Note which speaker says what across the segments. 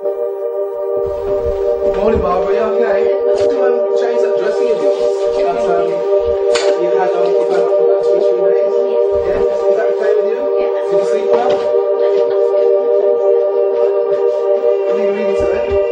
Speaker 1: Morning, Marv. Are you okay? Um, Let's go and change that dressing in yours. Um, that's, um, you've had, on you've had for about two or three days? Yeah. Is that okay with you? Yeah. Did you sleep well? I think really to it.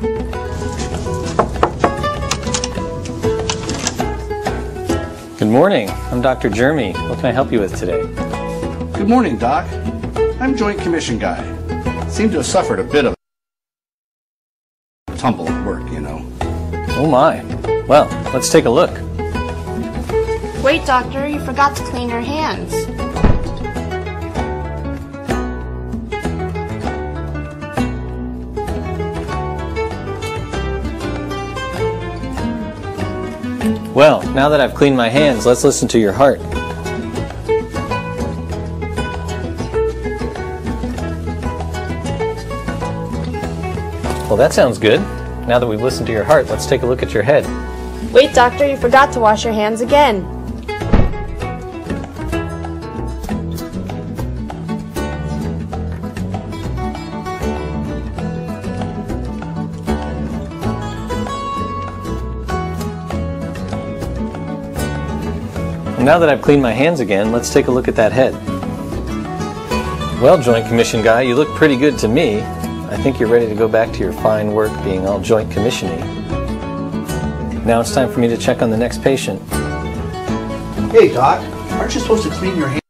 Speaker 2: Good morning. I'm Dr. Jeremy. What can I help you with today?
Speaker 3: Good morning, Doc. I'm Joint Commission Guy. Seem to have suffered a bit of tumble at work, you know.
Speaker 2: Oh my. Well, let's take a look.
Speaker 4: Wait, doctor, you forgot to clean your hands.
Speaker 2: Well, now that I've cleaned my hands, let's listen to your heart. Well, that sounds good. Now that we've listened to your heart, let's take a look at your head.
Speaker 4: Wait, doctor, you forgot to wash your hands again.
Speaker 2: Now that I've cleaned my hands again, let's take a look at that head. Well, Joint Commission guy, you look pretty good to me. I think you're ready to go back to your fine work being all joint commissioning. Now it's time for me to check on the next patient.
Speaker 3: Hey, Doc, aren't you supposed to clean your hands?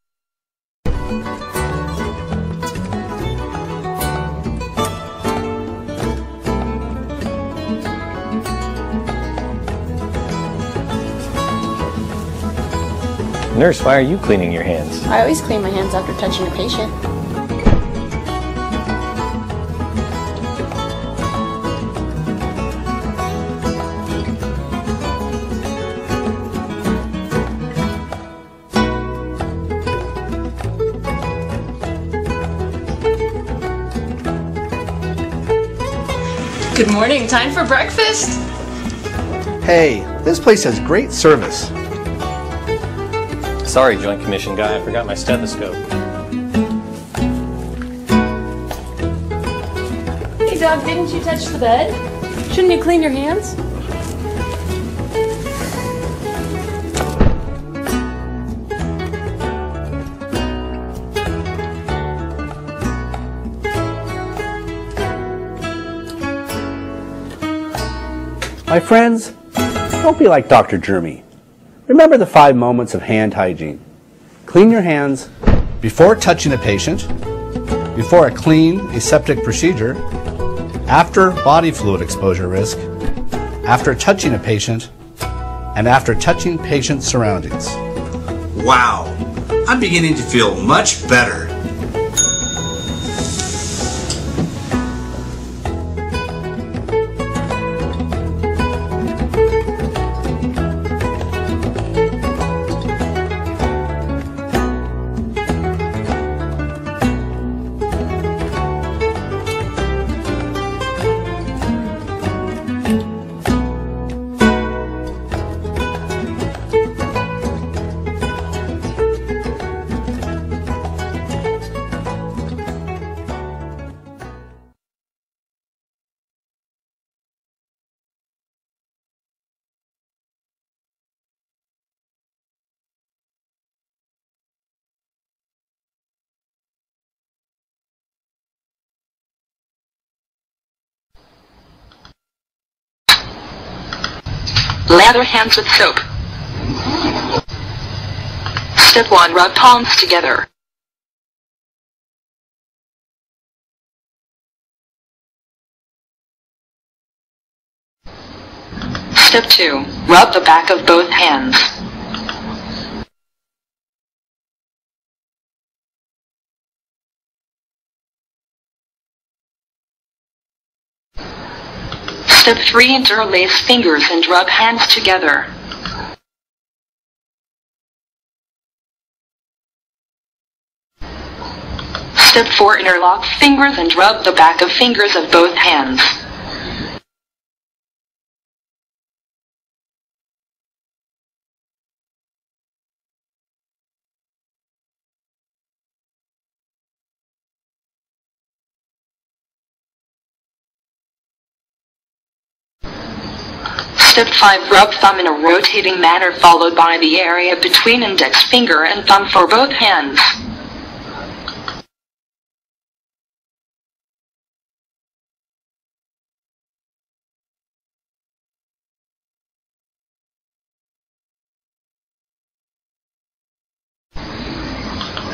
Speaker 2: Nurse, why are you cleaning your hands?
Speaker 4: I always clean my hands after touching a patient.
Speaker 5: Good morning. Time for breakfast?
Speaker 3: Hey, this place has great service.
Speaker 2: Sorry, Joint Commission guy, I forgot my stethoscope.
Speaker 5: Hey, dog, didn't you touch the bed? Shouldn't you clean your hands?
Speaker 3: My friends, don't be like Dr. Jeremy. Remember the five moments of hand hygiene. Clean your hands before touching a patient, before a clean aseptic procedure, after body fluid exposure risk, after touching a patient, and after touching patient surroundings.
Speaker 6: Wow, I'm beginning to feel much better.
Speaker 7: Lather hands with soap. Step 1. Rub palms together. Step 2. Rub the back of both hands. Step 3. Interlace fingers and rub hands together. Step 4. Interlock fingers and rub the back of fingers of both hands. Step 5. Rub thumb in a rotating manner followed by the area between index finger and thumb for both hands.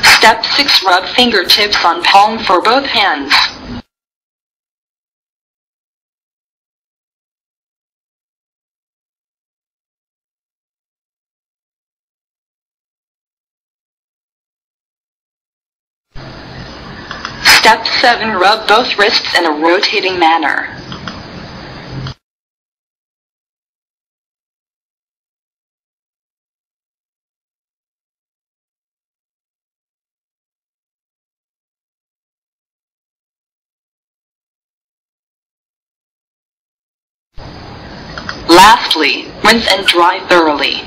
Speaker 7: Step 6. Rub fingertips on palm for both hands. Step 7 Rub both wrists in a rotating manner. Lastly, rinse and dry thoroughly.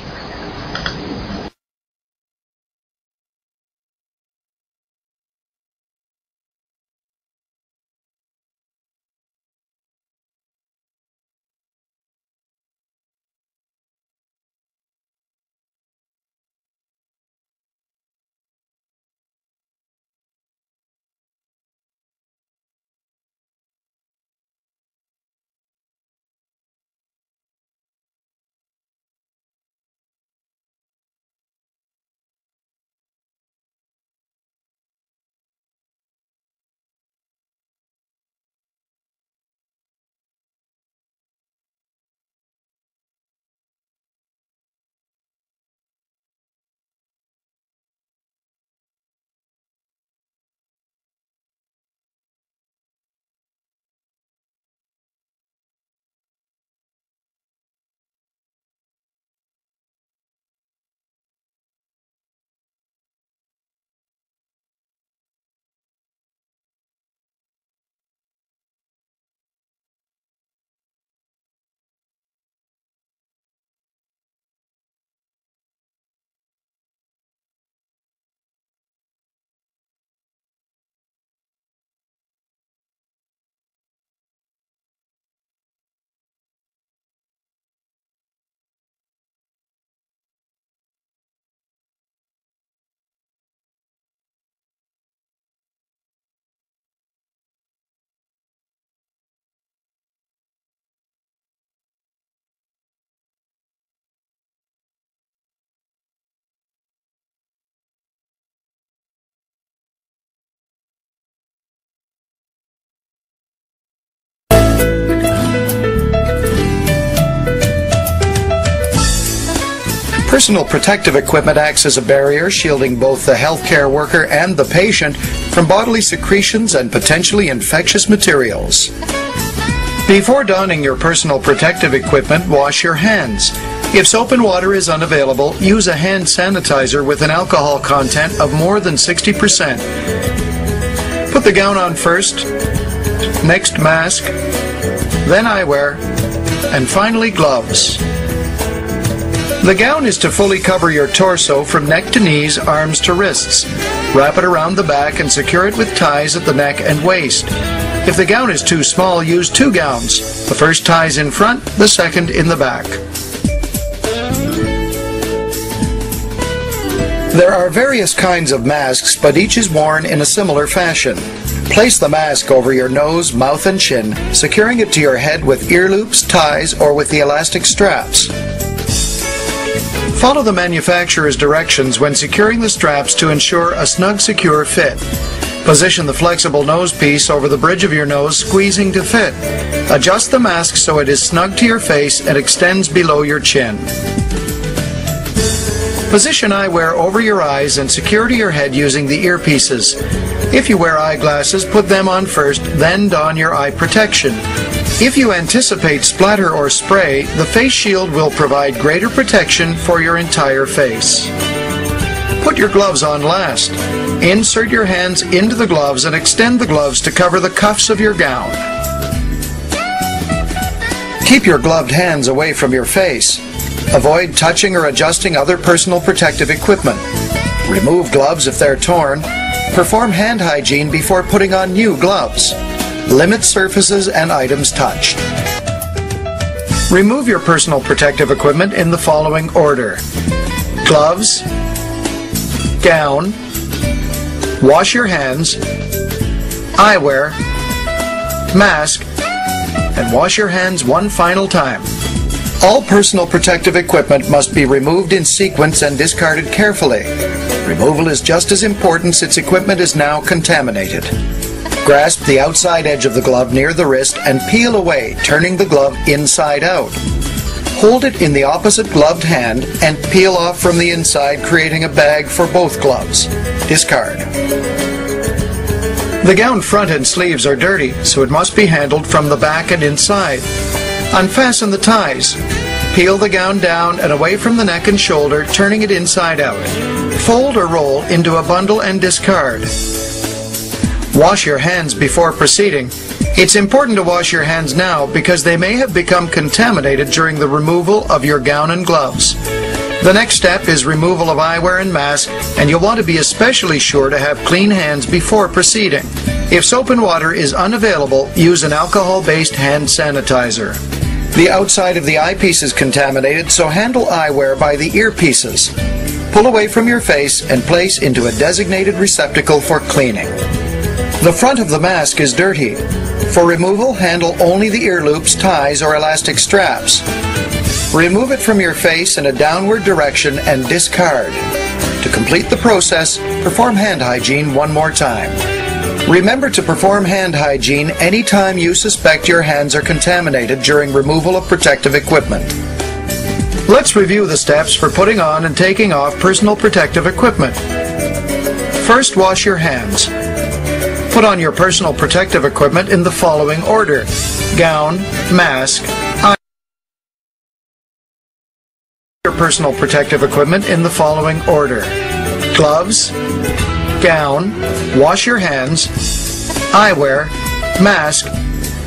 Speaker 8: Personal protective equipment acts as a barrier, shielding both the healthcare worker and the patient from bodily secretions and potentially infectious materials. Before donning your personal protective equipment, wash your hands. If soap and water is unavailable, use a hand sanitizer with an alcohol content of more than 60%. Put the gown on first, next mask, then eyewear, and finally gloves. The gown is to fully cover your torso from neck to knees, arms to wrists. Wrap it around the back and secure it with ties at the neck and waist. If the gown is too small, use two gowns. The first ties in front, the second in the back. There are various kinds of masks, but each is worn in a similar fashion. Place the mask over your nose, mouth, and chin, securing it to your head with ear loops, ties, or with the elastic straps. Follow the manufacturer's directions when securing the straps to ensure a snug, secure fit. Position the flexible nose piece over the bridge of your nose, squeezing to fit. Adjust the mask so it is snug to your face and extends below your chin. Position eyewear over your eyes and secure to your head using the earpieces. If you wear eyeglasses, put them on first, then don your eye protection. If you anticipate splatter or spray, the face shield will provide greater protection for your entire face. Put your gloves on last. Insert your hands into the gloves and extend the gloves to cover the cuffs of your gown. Keep your gloved hands away from your face. Avoid touching or adjusting other personal protective equipment. Remove gloves if they're torn. Perform hand hygiene before putting on new gloves. Limit surfaces and items touched. Remove your personal protective equipment in the following order. Gloves, gown, wash your hands, eyewear, mask, and wash your hands one final time. All personal protective equipment must be removed in sequence and discarded carefully. removal is just as important since equipment is now contaminated. Grasp the outside edge of the glove near the wrist and peel away, turning the glove inside out. Hold it in the opposite gloved hand and peel off from the inside, creating a bag for both gloves. Discard. The gown front and sleeves are dirty, so it must be handled from the back and inside. Unfasten the ties. Peel the gown down and away from the neck and shoulder, turning it inside out. Fold or roll into a bundle and discard. Wash your hands before proceeding. It's important to wash your hands now because they may have become contaminated during the removal of your gown and gloves. The next step is removal of eyewear and mask, and you'll want to be especially sure to have clean hands before proceeding. If soap and water is unavailable, use an alcohol-based hand sanitizer. The outside of the eyepiece is contaminated, so handle eyewear by the earpieces. Pull away from your face and place into a designated receptacle for cleaning. The front of the mask is dirty. For removal, handle only the ear loops, ties, or elastic straps. Remove it from your face in a downward direction and discard. To complete the process, perform hand hygiene one more time. Remember to perform hand hygiene anytime you suspect your hands are contaminated during removal of protective equipment. Let's review the steps for putting on and taking off personal protective equipment. First, wash your hands. Put on your personal protective equipment in the following order gown, mask, eye. Your personal protective equipment in the following order gloves, gown, wash your hands, eyewear, mask,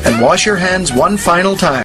Speaker 8: and wash your hands one final time.